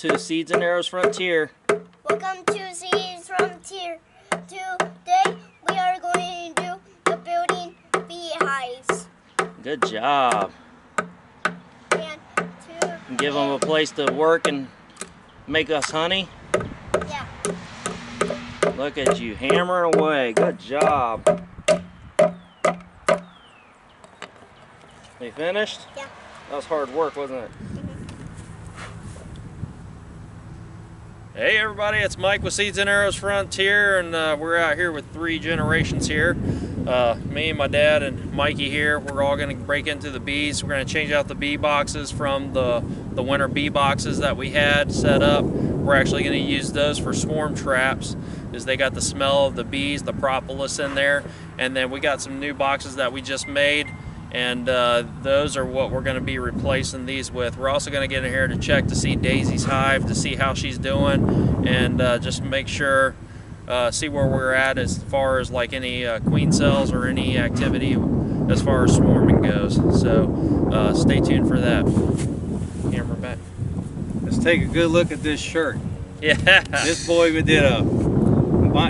To Seeds and Arrows Frontier. Welcome to Seeds Frontier. Today we are going to do the building beehives. Good job. And to Give them a place to work and make us honey. yeah. Look at you hammering away. Good job. You finished? Yeah. That was hard work, wasn't it? Hey everybody, it's Mike with Seeds and Arrows Frontier, and uh, we're out here with three generations here. Uh, me, and my dad, and Mikey here. We're all going to break into the bees. We're going to change out the bee boxes from the, the winter bee boxes that we had set up. We're actually going to use those for swarm traps, as they got the smell of the bees, the propolis in there. And then we got some new boxes that we just made and uh, those are what we're going to be replacing these with. We're also going to get in here to check to see Daisy's hive to see how she's doing and uh, just make sure uh, see where we're at as far as like any uh, queen cells or any activity as far as swarming goes. So uh, stay tuned for that. Camera back. Let's take a good look at this shirt. Yeah. This boy we did a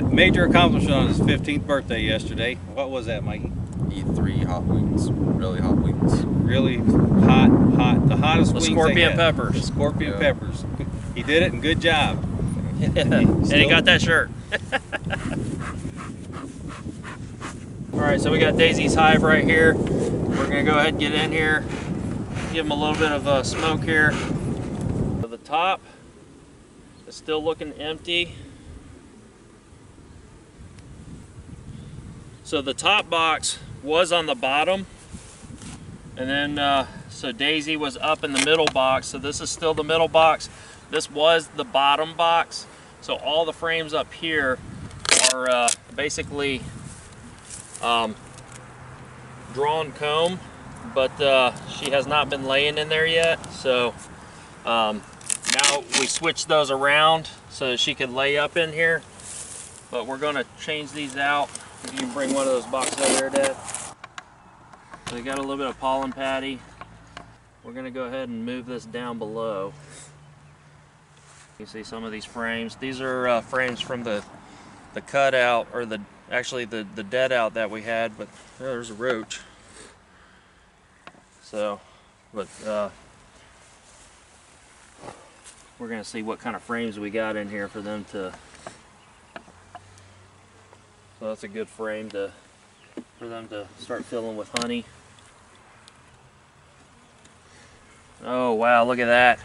major accomplishment on his 15th birthday yesterday. What was that, Mikey? Eat three hot wings, really hot wings. Really hot, hot, the hottest The wings they scorpion had. peppers. The scorpion Yeah. peppers. He did it, and good job. and he got that shirt. All right, so we got Daisy's hive right here. We're gonna go ahead and get in here, give them a little bit of uh, smoke here. So the top is still looking empty. So the top box was on the bottom, and then uh, so Daisy was up in the middle box. So this is still the middle box. This was the bottom box. So all the frames up here are uh, basically um, drawn comb, but uh, she has not been laying in there yet. So um, now we switch those around so she could lay up in here. But we're gonna change these out. If you can bring one of those boxes over there, Dad. So they got a little bit of pollen patty. We're gonna go ahead and move this down below. You see some of these frames. These are uh, frames from the the cutout or the actually the the dead out that we had, but oh, there's a roach. So, but uh, we're gonna see what kind of frames we got in here for them to. So that's a good frame to for them to start filling with honey. Oh wow, look at that.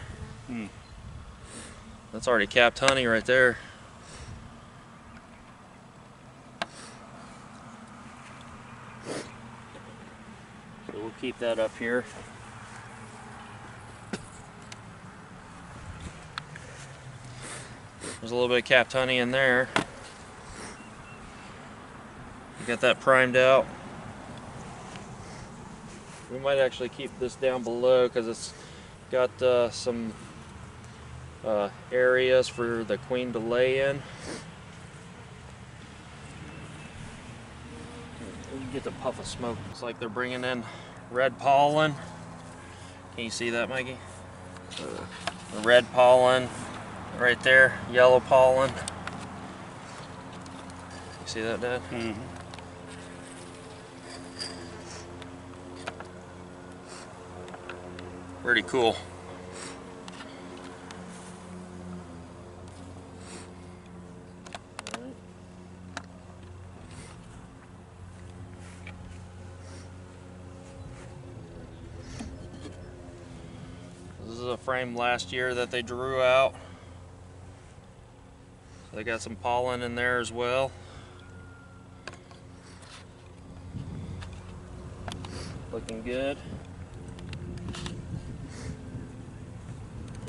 Hmm. That's already capped honey right there. So we'll keep that up here. There's a little bit of capped honey in there. Get that primed out. We might actually keep this down below because it's got uh, some uh, areas for the queen to lay in. You get the puff of smoke. It's like they're bringing in red pollen. Can you see that, Mikey? The red pollen right there, yellow pollen. You see that, Dad? Mm-hmm. Pretty cool. This is a frame last year that they drew out. So they got some pollen in there as well. Looking good.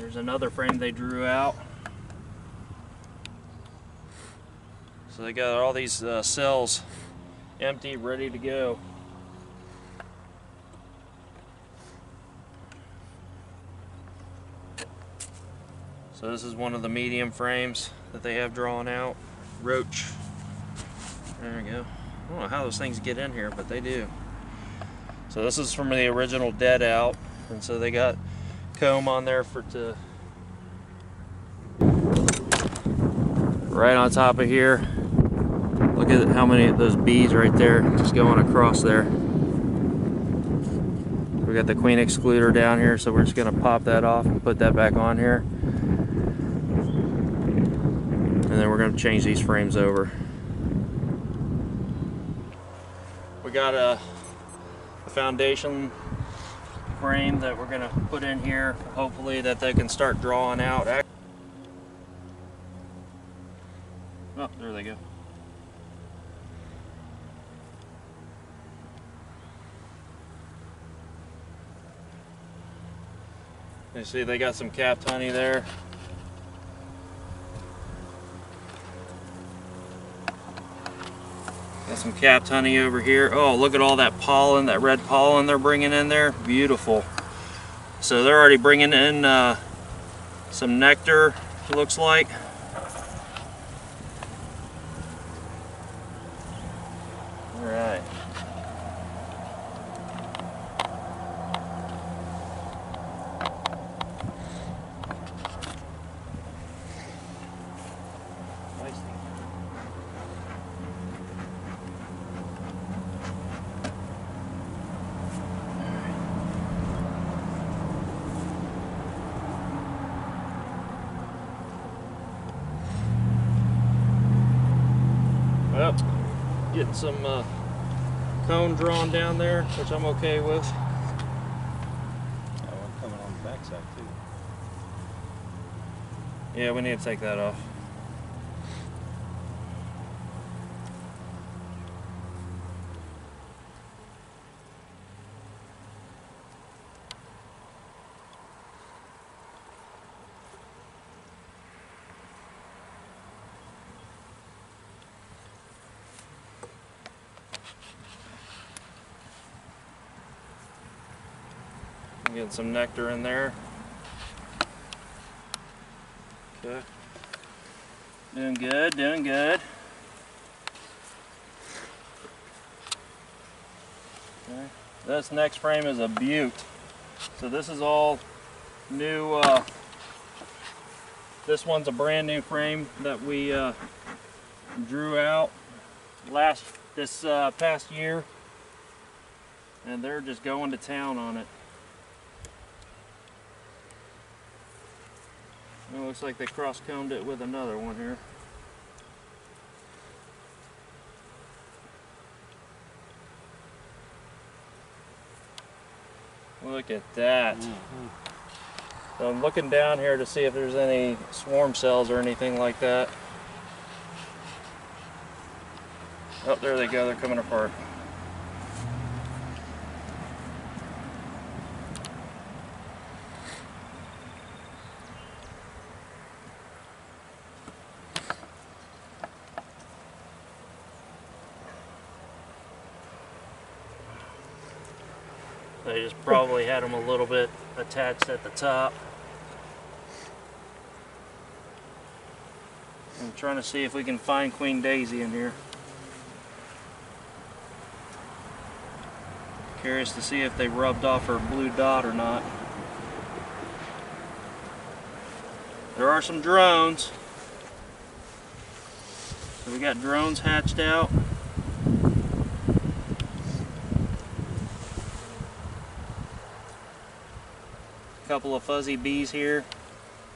There's another frame they drew out. So they got all these uh, cells empty, ready to go. So this is one of the medium frames that they have drawn out. Roach. There we go. I don't know how those things get in here, but they do. So this is from the original dead out, and so they got comb on there for to right on top of here. Look at how many of those bees right there just going across there. We got the queen excluder down here, so we're just gonna pop that off and put that back on here. And then we're gonna change these frames over. We got a, foundation frame that we're gonna put in here. Hopefully that they can start drawing out. Oh, there they go. You see they got some capped honey there. Some capped honey over here. Oh, look at all that pollen, that red pollen they're bringing in there. Beautiful. So they're already bringing in uh, some nectar, looks like. All right. Nice. Well, getting some uh, comb drawn down there, which I'm okay with. Oh, coming on the backside too. Yeah, we need to take that off. Getting some nectar in there. Okay. Doing good, doing good. Okay. This next frame is a butte. So this is all new, uh, this one's a brand new frame that we uh, drew out last, this uh, past year. And they're just going to town on it. Looks like they cross-combed it with another one here. Look at that. So I'm looking down here to see if there's any swarm cells or anything like that. Oh, there they go. They're coming apart. They just probably had them a little bit attached at the top. I'm trying to see if we can find Queen Daisy in here. Curious to see if they rubbed off her blue dot or not. There are some drones. So we got drones hatched out. Couple of fuzzy bees here.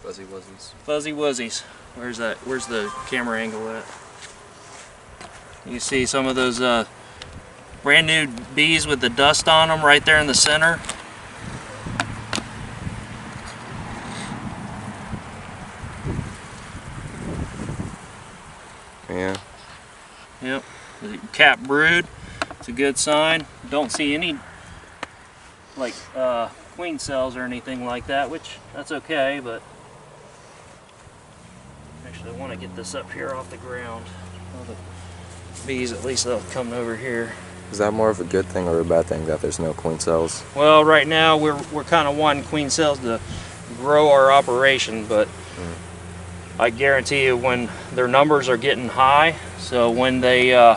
Fuzzy wuzzies. Fuzzy wuzzies. Where's that? Where's the camera angle at? You see some of those uh, brand new bees with the dust on them right there in the center. Yeah. Yep. The cap brood. It's a good sign. Don't see any like uh, queen cells or anything like that, which that's okay, but actually I want to get this up here off the ground. Well, the bees at least they'll come over here. Is that more of a good thing or a bad thing that there's no queen cells? Well, right now we're we're kind of wanting queen cells to grow our operation, but I guarantee you when their numbers are getting high, so when they uh,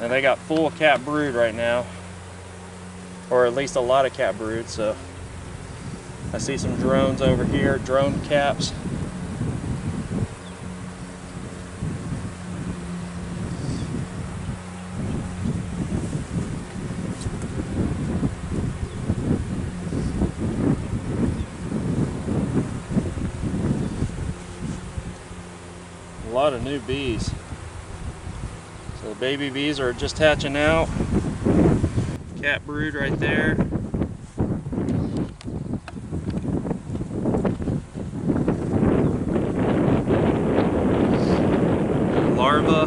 and they got full cap brood right now, or at least a lot of cap brood. So I see some drones over here, drone caps. A lot of new bees. So the baby bees are just hatching out. Cap brood right there. Larva.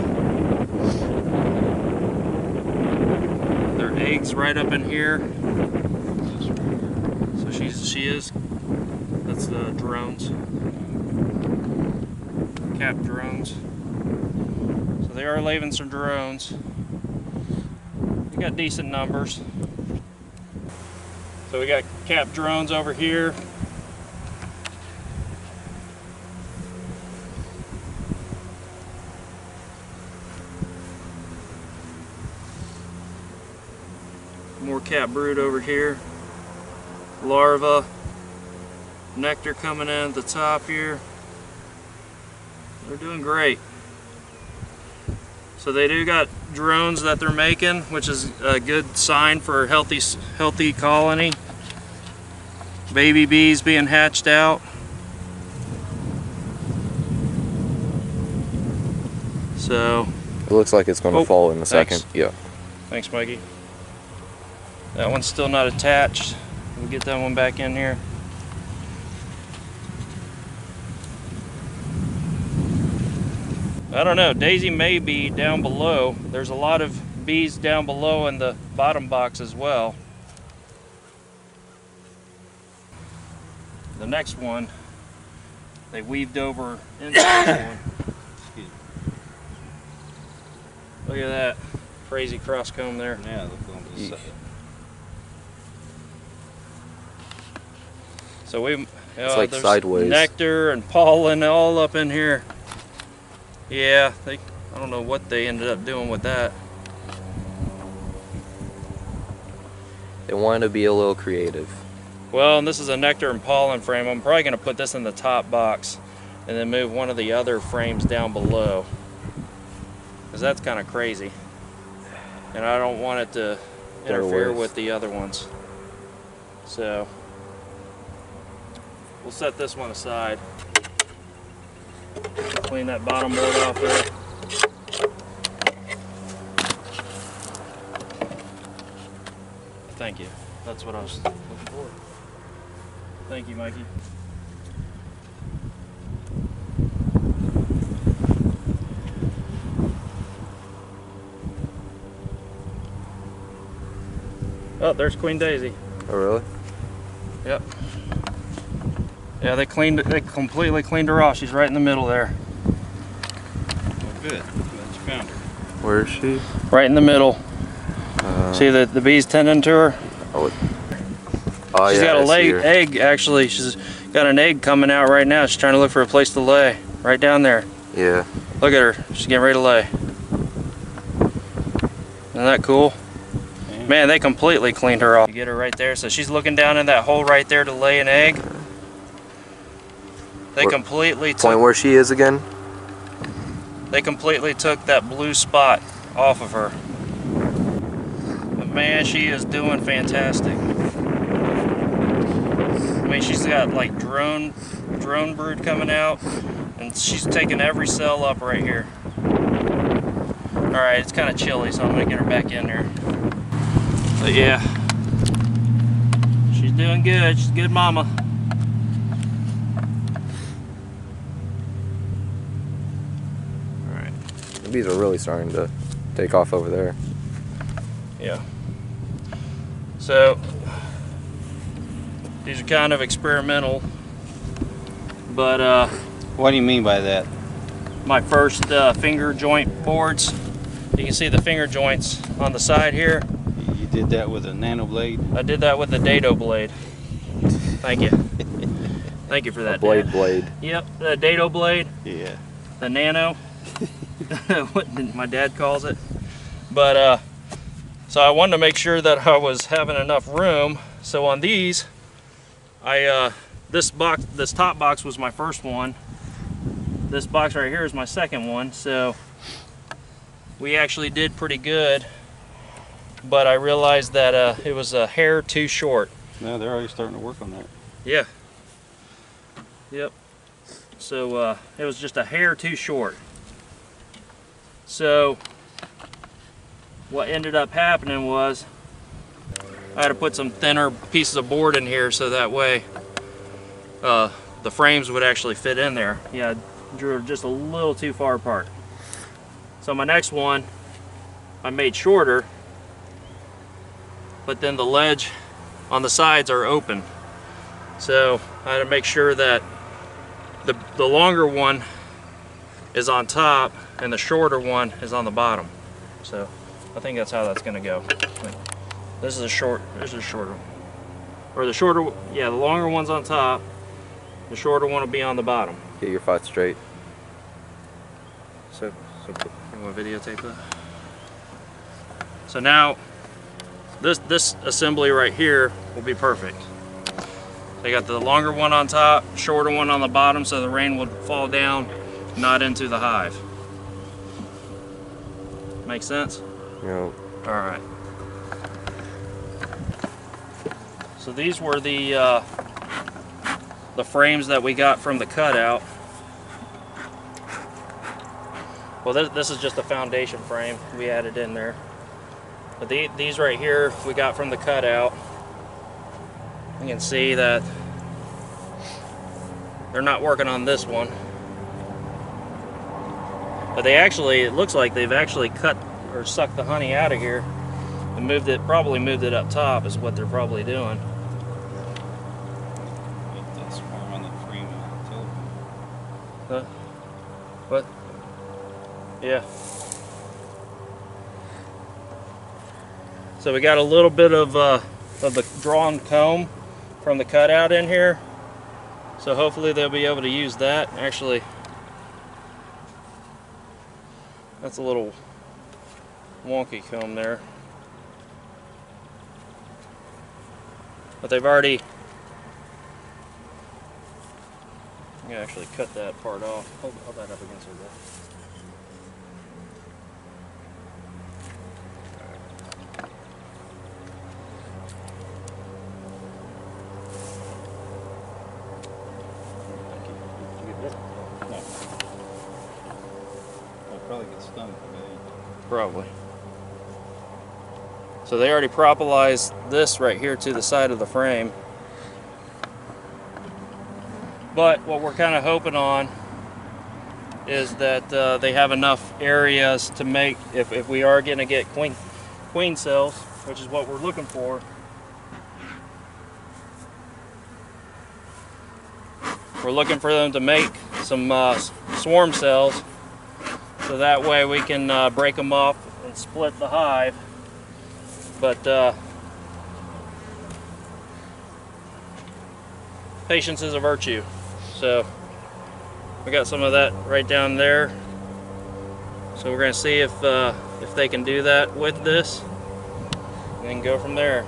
Their eggs right up in here. So she's she is. That's the drones. Cap drones. So they are leaving some drones. Got decent numbers. So we got cap drones over here. More cap brood over here. Larva. Nectar coming in at the top here. They're doing great. So they do got drones that they're making, which is a good sign for a healthy, healthy colony. Baby bees being hatched out. So, It looks like it's going to Oh, fall in a thanks. second. Yeah. thanks Mikey. That one's still not attached. We'll get that one back in here. I don't know. Daisy may be down below. There's a lot of bees down below in the bottom box as well. The next one, they weaved over into this one. Excuse me. Look at that crazy cross comb there. Yeah, look on this Yeesh. side. So we, It's uh, like sideways. nectar and pollen all up in here. Yeah, they. I don't know what they ended up doing with that. They wanted to be a little creative. Well, and this is a nectar and pollen frame. I'm probably going to put this in the top box and then move one of the other frames down below. Because that's kind of crazy. And I don't want it to interfere with the other ones. So, we'll set this one aside. Clean that bottom board off there. Thank you. That's what I was looking for. Thank you, Mikey. Oh, there's Queen Daisy. Oh, really? Yep. Yeah, they cleaned they completely cleaned her off. She's right in the middle there. Well, good. Glad you found her. Where is she? Right in the middle. Uh, See the, the bees tending to her? oh, She's yeah, got a I see lay egg actually. She's got an egg coming out right now. She's trying to look for a place to lay. Right down there. Yeah. Look at her. She's getting ready to lay. Isn't that cool? Yeah. Man, they completely cleaned her off. You get her right there. So she's looking down in that hole right there to lay an egg. They Where- completely Point where she is again? They completely took that blue spot off of her. But man, she is doing fantastic. I mean, she's got like drone drone brood coming out, and she's taking every cell up right here. All right, it's kind of chilly, so I'm gonna get her back in there. But yeah, she's doing good. She's a good mama. The bees are really starting to take off over there. Yeah. So these are kind of experimental, but uh, What do you mean by that? my first uh, finger joint boards. You can see the finger joints on the side here. You did that with a nano blade? I did that with a dado blade. Thank you. Thank you for that. a blade Dad. blade. Yep, the dado blade, Yeah. the nano. what my dad calls it. But uh, so I wanted to make sure that I was having enough room. So on these, I uh, this box, this top box was my first one. This box right here is my second one. So we actually did pretty good. But I realized that uh, it was a hair too short. No, they're already starting to work on that. Yeah. Yep. So uh, it was just a hair too short. So what ended up happening was I had to put some thinner pieces of board in here so that way uh, the frames would actually fit in there. Yeah, I drew just a little too far apart. So my next one I made shorter, but then the ledge on the sides are open. So I had to make sure that the, the longer one is on top and the shorter one is on the bottom. So I think that's how that's gonna go. This is a short, this is a shorter one. Or the shorter, yeah, the longer one's on top, the shorter one will be on the bottom. Get your thoughts straight. So, so you want to videotape that? So now, this this assembly right here will be perfect. They got the longer one on top, shorter one on the bottom, so the rain would fall down, not into the hive. Make sense? Know, All right. So these were the uh, the frames that we got from the cutout. Well, this, this is just a foundation frame we added in there. But the, these right here we got from the cutout. You can see that they're not working on this one. But they actually, it looks like they've actually cut or sucked the honey out of here and moved it, probably moved it up top is what they're probably doing. Get the swarm on the frame until Huh? What? Yeah. So we got a little bit of, uh, of the drawn comb from the cutout in here. So hopefully they'll be able to use that. Actually, that's a little wonky comb there. But they've already I'm gonna actually cut that part off. Hold, hold that up against her there. No. Probably. So they already propolized this right here to the side of the frame. But what we're kind of hoping on is that uh, they have enough areas to make, if, if we are going to get queen, queen cells, which is what we're looking for, we're looking for them to make some uh, swarm cells so that way we can uh, break them up and split the hive. But uh, patience is a virtue. So we got some of that right down there. So we're gonna see if uh, if they can do that with this, and go from there.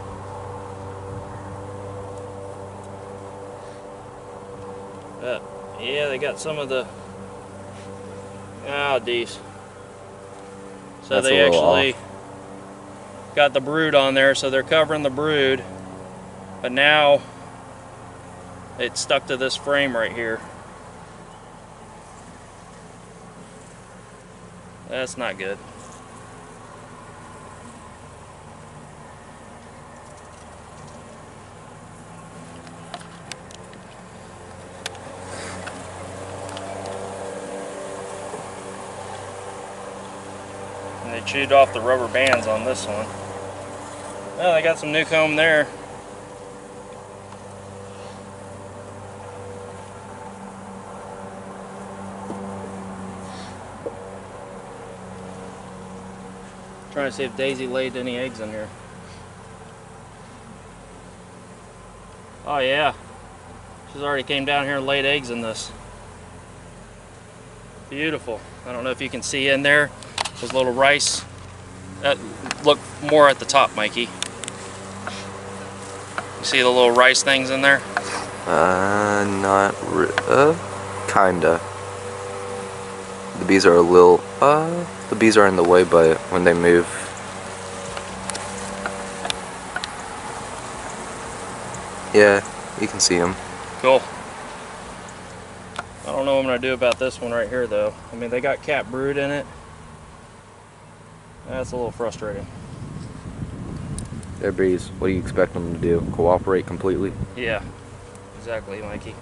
Yeah, they got some of the. Oh, geez. So That's they actually got the brood on there, so they're covering the brood. But now it's stuck to this frame right here. That's not good. They chewed off the rubber bands on this one. Oh, they got some new comb there. Trying to see if Daisy laid any eggs in here. Oh yeah. She's already came down here and laid eggs in this. Beautiful. I don't know if you can see in there. Those little rice. That look more at the top, Mikey. You see the little rice things in there? uh, not uh, kinda. The bees are a little, uh, the bees are in the way, but when they move, yeah, you can see them. Cool. I don't know what I'm gonna do about this one right here though. I mean, they got cap brood in it. That's a little frustrating. There, bees. What do you expect them to do? Cooperate completely? Yeah, exactly, Mikey.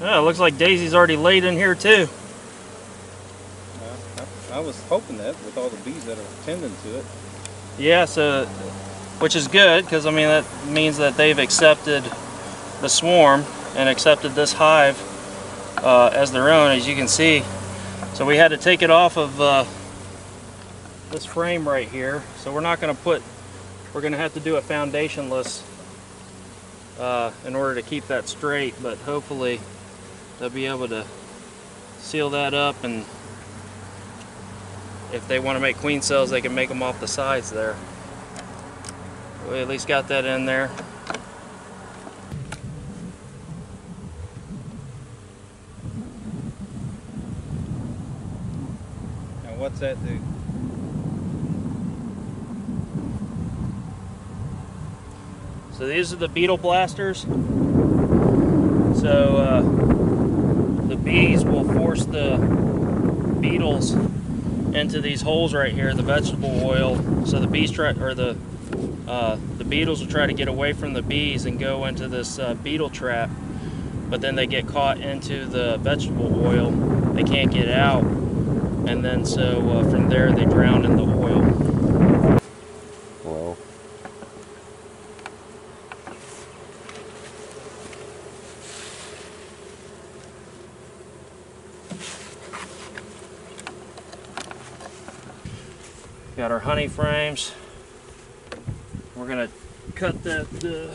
Yeah, it looks like Daisy's already laid in here too. Uh, I, I was hoping that with all the bees that are tending to it. Yeah, so which is good because I mean that means that they've accepted the swarm and accepted this hive uh, as their own, as you can see. So we had to take it off of uh, this frame right here. So we're not going to put, we're going to have to do a foundationless uh, in order to keep that straight, but hopefully they'll be able to seal that up and if they want to make queen cells, they can make them off the sides there. We at least got that in there. Now what's that do? So these are the beetle blasters. So uh, the bees will force the beetles into these holes right here, the vegetable oil. So the bees try, or the uh, the beetles will try to get away from the bees and go into this uh, beetle trap, but then they get caught into the vegetable oil. They can't get out, and then so uh, from there they drown in the oil. Got our honey frames. We're gonna cut that uh,